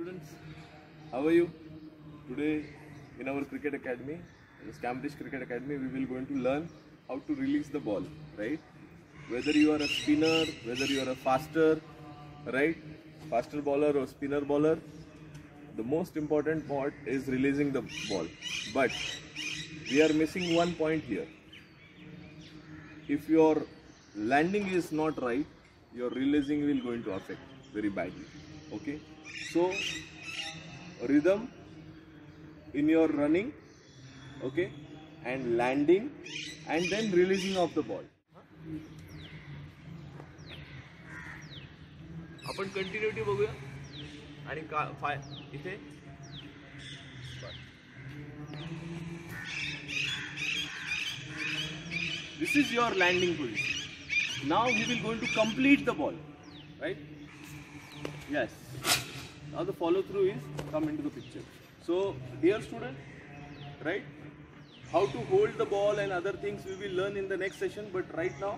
Students, how are you? Today in our cricket academy, in the Cambridge Cricket Academy, we will going to learn how to release the ball, right? Whether you are a spinner, whether you are a faster, right? Faster bowler or spinner bowler, the most important part is releasing the ball. But we are missing one point here. If your landing is not right, your releasing will going to affect very badly. Okay, so rhythm in your running, okay, and landing, and then releasing of the ball. आपण continuity बघूया आणि का फाय इथे this is your landing position now we will going to complete the ball right yes Now the follow through is come into the picture so dear student right how to hold the ball and other things we will learn in the next session but right now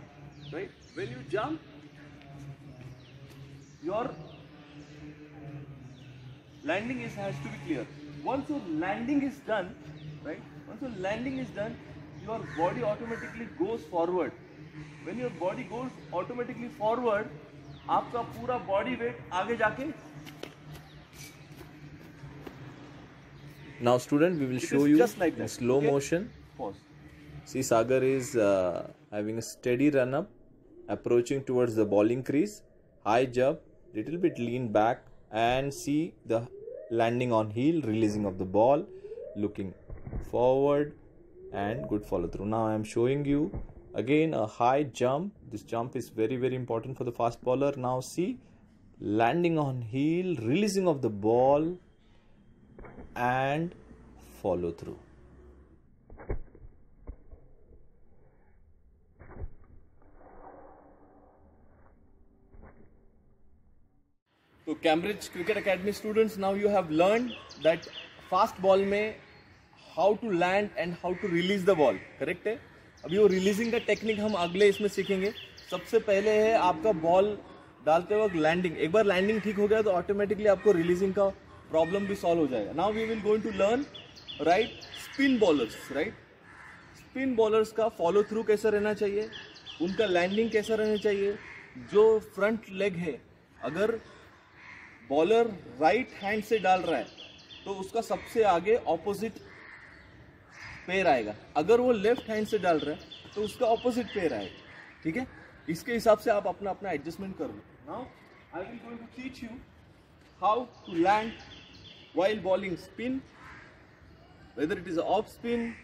right when you jump your landing is has to be clear once your landing is done right once your landing is done your body automatically goes forward when your body goes automatically forward आपका पूरा body weight आगे जाके Now, student, we will It show you just like in that, slow okay? motion. pause See, Sagar is uh, having a steady run up, approaching towards the bowling crease, high jump, little bit lean back, and see the landing on heel, releasing of the ball, looking forward, and good follow through. Now, I am showing you again a high jump. This jump is very, very important for the fast bowler. Now, see landing on heel, releasing of the ball, and follow through. तो Cambridge cricket academy students now you have learn that fast ball में how to land and how to release the ball correct है अभी वो releasing का technique हम अगले इसमें सीखेंगे। सबसे पहले है आपका बॉल डालते वक्त लैंडिंग एक बार लैंडिंग ठीक हो गया तो ऑटोमेटिकली आपको रिलीजिंग का प्रॉब्लम भी सॉल्व हो जाएगा। Now we will going to learn right spin bowlers right spin bowlers का फॉलो थ्रू कैसा रहना चाहिए? उनका लैंडिंग कैसा रहना चाहिए? जो फ्रंट लेग है, अगर बॉलर राइट हैंड से डाल रहा है तो उसका सबसे आगे ऑपोजिट पैर आएगा। अगर वो लेफ़्ट हैंड से डाल रहा है तो उसका ऑपोजिट पैर आएगा। ठीक है? इसके हिसाब से आप अपना अपना एडजस्टमेंट कर। लो now I will going to teach you how to land while bowling spin whether it is off spin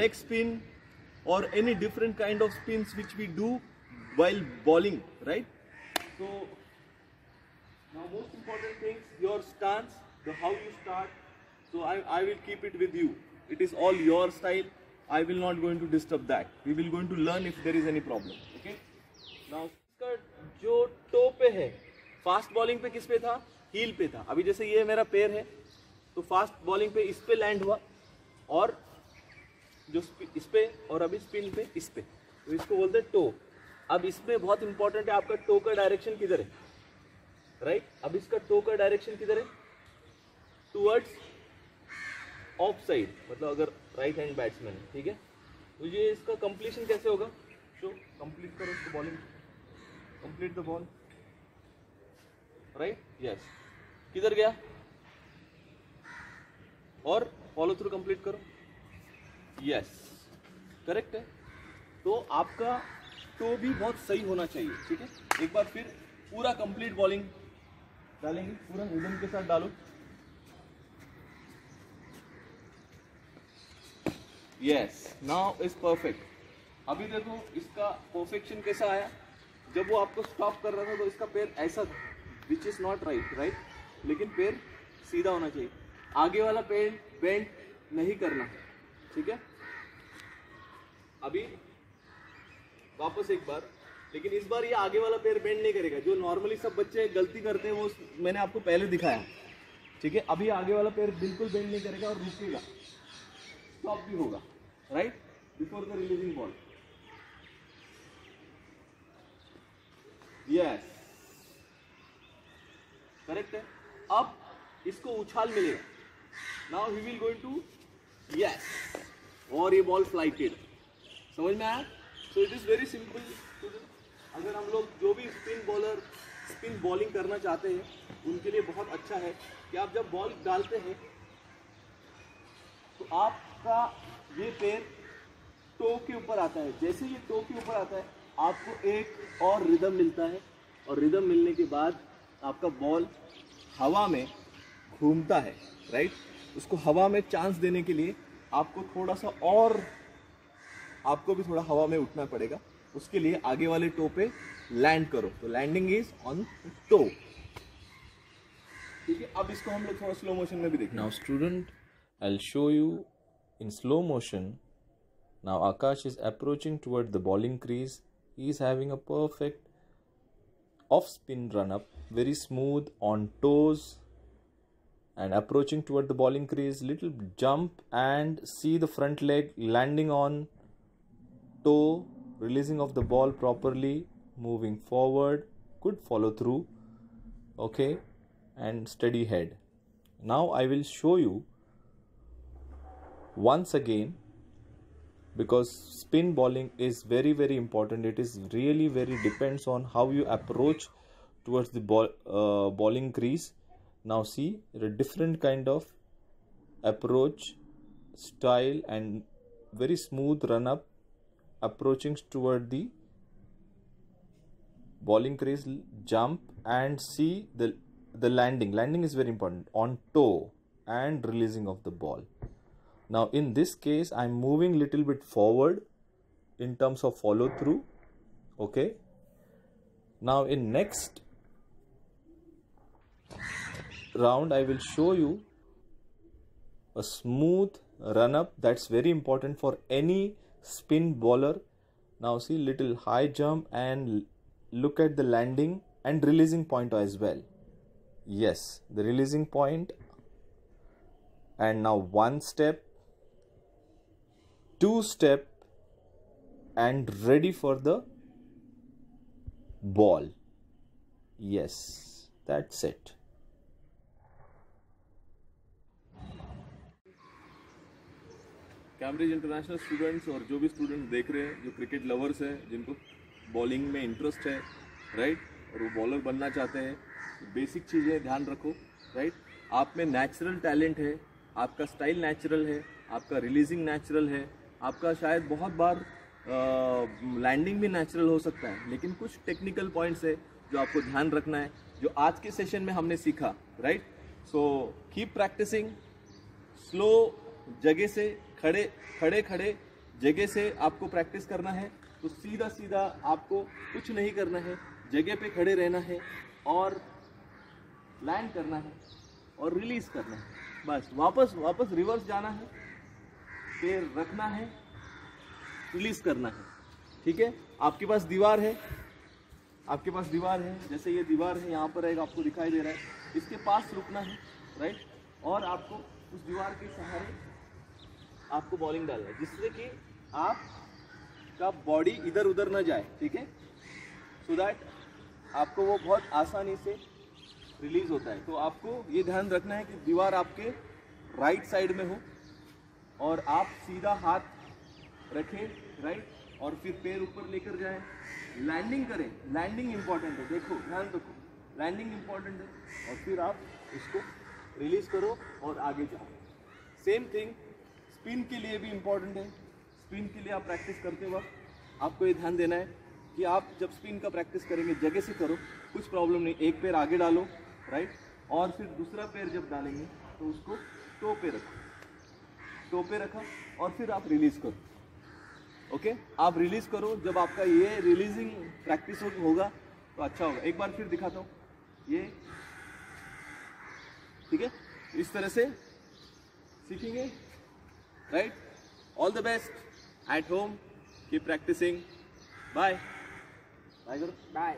leg spin or any different kind of spins which we do while bowling right so now most important things your stance the how you start so i i will keep it with you it is all your style i will not going to disturb that we will going to learn if there is any problem okay now इसका जो to पे है fast bowling पे किस पे था heal पे था अभी जैसे ये मेरा पैर है तो फास्ट बॉलिंग पे इस पे लैंड हुआ और जो इस पे और अभी स्पिन पे इस पे। तो इसको बोलते हैं टो अब इसमें बहुत इंपॉर्टेंट है आपका टो का डायरेक्शन किधर है? Right right? अब इसका टो का डायरेक्शन किधर है? टूवर्ड्स ऑफ़ साइड मतलब अगर राइट हैंड बैट्समैन है, ठीक है? तो ये इसका कंप्लीशन कैसे होगा? शो कंप्लीट करो इसको bowling complete the ball right yes किधर गया? और फॉलो थ्रू कंप्लीट करो। यस करेक्ट है? तो आपका टो भी बहुत सही होना चाहिए, ठीक है? एक बार फिर पूरा कंप्लीट बॉलिंग डालेंगे, पूरा रिदम के साथ डालो। यस नाउ इज़ परफेक्ट अभी देखो, इसका परफेक्शन कैसा आया? जब वो आपको स्टॉप कर रहा था तो इसका पैर ऐसा था which is not right right लेकिन पैर सीधा होना चाहिए। आगे वाला पैर बेंड नहीं करना। ठीक है? अभी वापस एक बार, लेकिन इस बार ये आगे वाला पैर बेंड नहीं करेगा। जो नॉर्मली सब बच्चे गलती करते हैं, वो मैंने आपको पहले दिखाया। ठीक है? अभी आगे वाला पैर बिल्कुल बेंड नहीं करेगा और रुकेगा। स्टॉप भी होगा। Right before the releasing ball yes correct है? अब इसको उछाल मिलेगा। Now he will going to yes और ये बॉल फ्लाइटेड समझ में आया? So it is very simple अगर हम लोग जो भी स्पिन बॉलर स्पिन बॉलिंग करना चाहते हैं, उनके लिए बहुत अच्छा है कि आप जब बॉल डालते हैं तो आपका ये पैर टो के ऊपर आता है। जैसे ये टो के ऊपर आता है, आपको एक और रिदम मिलता है और रिदम मिलने के बाद आपका बॉल हवा में घूमता है राइट उसको हवा में चांस देने के लिए आपको थोड़ा सा और आपको भी थोड़ा हवा में उठना पड़ेगा। उसके लिए आगे वाले टो पे लैंड करो। तो लैंडिंग इज़ ऑन टो ठीक है, अब इसको हम लोग थोड़ा स्लो मोशन में भी देखें now student I show you in slow motion now Akash is approaching toward the bowling crease he is having perfect off spin run up very smooth on toes and approaching toward the bowling crease. Little jump and see the front leg landing on toe, releasing of the ball properly, moving forward. Good follow through. Okay, and steady head. Now I will show you once again because spin bowling is very very important it is really very depends on how you approach towards the ball uh, bowling crease now see are different kind of approach style and very smooth run up approaching toward the bowling crease jump and see the the landing. Landing is very important. On toe and releasing of the ball. Now in this case i'm moving little bit forward in terms of follow through okay. Now in next round i will show you a smooth run up that's very important for any spin bowler. Now see little high jump and look at the landing and releasing point as well. Yes the releasing point. And now one step two step and ready for the ball. Yes that's it Cambridge international students और जो भी students देख रहे हैं, जो cricket lovers हैं, जिनको bowling में इंटरेस्ट है राइट और वो बॉलर बनना चाहते हैं बेसिक चीज़ें ध्यान रखो राइट आप में नेचुरल टैलेंट है, आपका स्टाइल नेचुरल है, आपका रिलीजिंग नेचुरल है, आपका शायद बहुत बार लैंडिंग भी नेचुरल हो सकता है, लेकिन कुछ टेक्निकल पॉइंट्स है जो आपको ध्यान रखना है, जो आज के सेशन में हमने सीखा right so keep practicing slow जगह से खड़े खड़े खड़े जगह से आपको प्रैक्टिस करना है तो सीधा सीधा आपको कुछ नहीं करना है, जगह पे खड़े रहना है और लैंड करना है और रिलीज़ करना है। बस, वापस वापस रिवर्स जाना है पैर रखना है रिलीज़ करना है। ठीक है? आपके पास दीवार है, आपके पास दीवार है, जैसे ये दीवार है, यहाँ पर एक आपको दिखाई दे रहा है। इसके पास रुकना है राइट और आपको उस दीवार के सहारे आपको बॉलिंग डालना है, जिससे कि आप का बॉडी इधर उधर ना जाए, ठीक है? सो दैट आपको वो बहुत आसानी से रिलीज़ होता है। तो आपको ये ध्यान रखना है कि दीवार आपके राइट साइड में हो और आप सीधा हाथ रखें राइट और फिर पैर ऊपर लेकर जाएँ। लैंडिंग करें। लैंडिंग इंपॉर्टेंट है। देखो, ध्यान रखो। लैंडिंग इंपॉर्टेंट है। और फिर आप इसको रिलीज़ करो और आगे जाओ। सेम थिंग स्पिन के लिए भी इंपॉर्टेंट है। स्पिन के लिए आप प्रैक्टिस करते वक्त आपको ये ध्यान देना है कि आप जब स्पिन का प्रैक्टिस करेंगे, जगह से करो, कुछ प्रॉब्लम नहीं, एक पैर आगे डालो राइट और फिर दूसरा पैर जब डालेंगे तो उसको टो पे रखो। टो पे रखा और फिर आप रिलीज़ करो। ओके आप रिलीज़ करो, जब आपका ये रिलीजिंग प्रैक्टिस होगा तो अच्छा होगा। एक बार फिर दिखाता हूँ। ये, ठीक है? इस तरह से सीखेंगे। Right? All the best at home. Keep practicing. Bye. Bye, Guru. Bye.